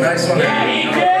Nice one. Yeah, he did.